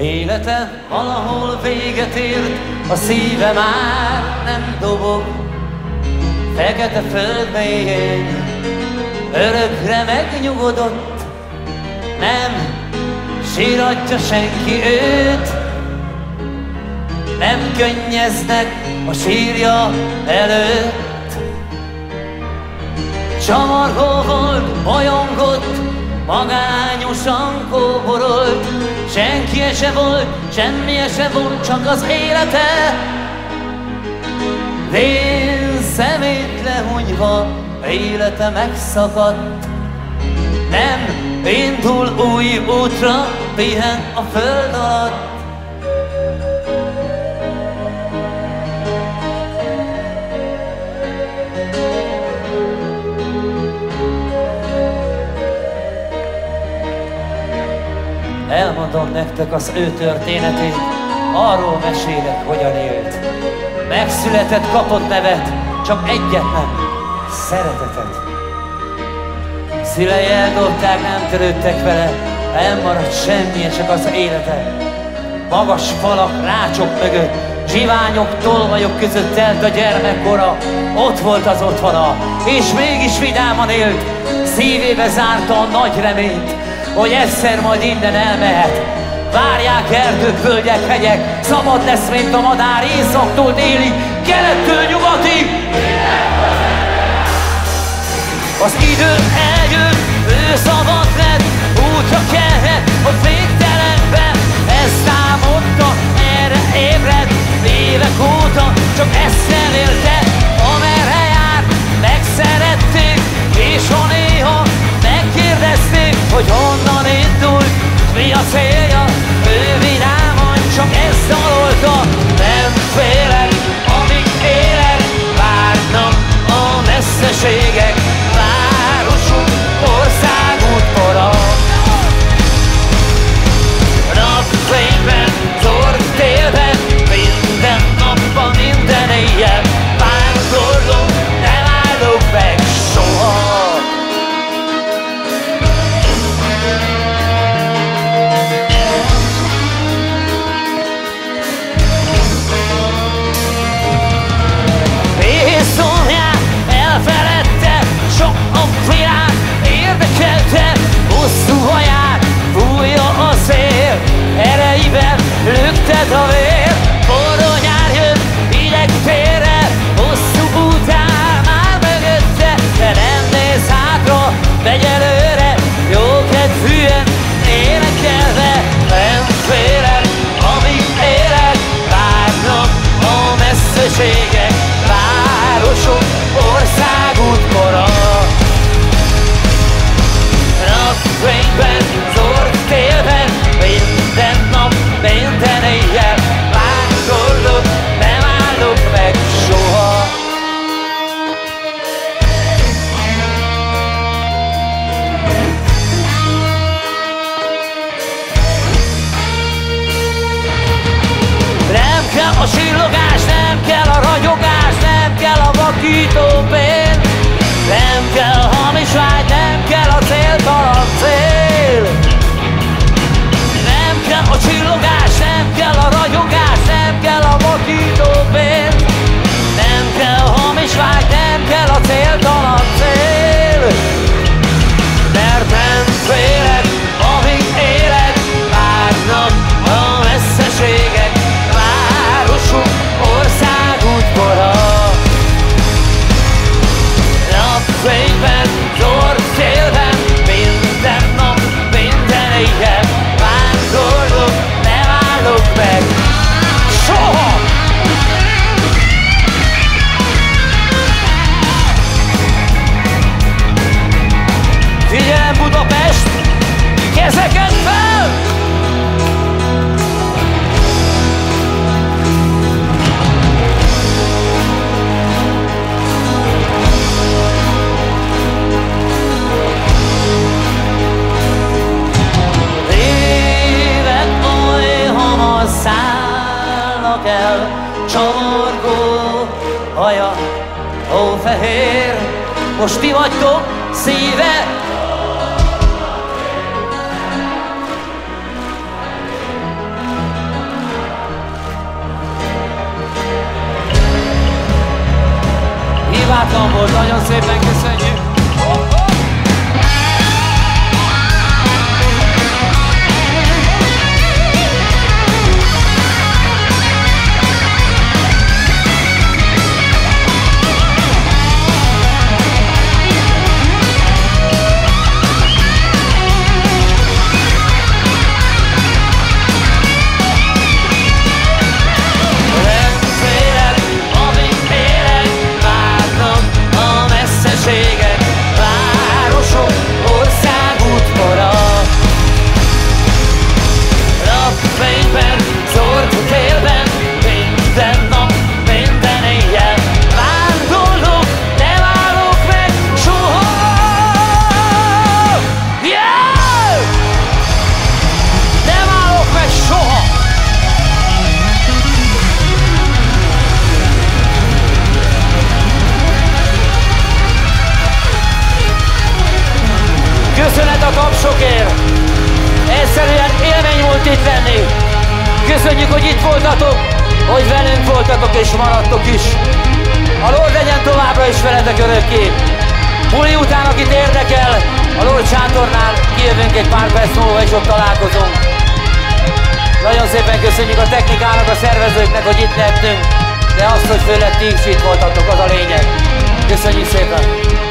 Élete valahol véget ért, a szíve már nem dobog. Fekete föld mélyén örökre megnyugodott, nem síratja senki őt, nem könnyeznek a sírja előtt. Csavargó volt, bolyongott, magányosan kóborolt, senki se volt, semmi se volt, csak az élete. Vén szemét lehunyva, élete megszakadt, nem indul új útra, pihen a föld alatt. Elmondom nektek az ő történetét, arról mesélek, hogyan élt. Megszületett, kapott nevet, csak egyet nem, szeretetet. Szülei eldobták, nem törődtek vele, nem maradt semmi, csak az élete. Magas falak, rácsok mögött, zsiványok, tolvajok között telt a gyermekkora, ott volt az otthona, és mégis vidáman élt, szívébe zárta a nagy reményt, hogy egyszer majd innen elmehet. Várják erdők, völgyek, hegyek, szabad lesz, mint a madár, északtól délig, kelettől nyugatig. Az idő eljön, ő szabad lett, útra kelhet kell most ti vagytok szíve. Hibátlan volt, nagyon szépen köszönöm. Köszönjük, hogy itt voltatok, hogy velünk voltatok és maradtok is. A Lord legyen továbbra is veletek örökké. Buli után, akit érdekel, a Lord sátornál kijövünk egy pár perc múlva, és ott találkozunk. Nagyon szépen köszönjük a technikának, a szervezőknek, hogy itt lehetünk, de azt, hogy főleg ti is itt voltatok, az a lényeg. Köszönjük szépen!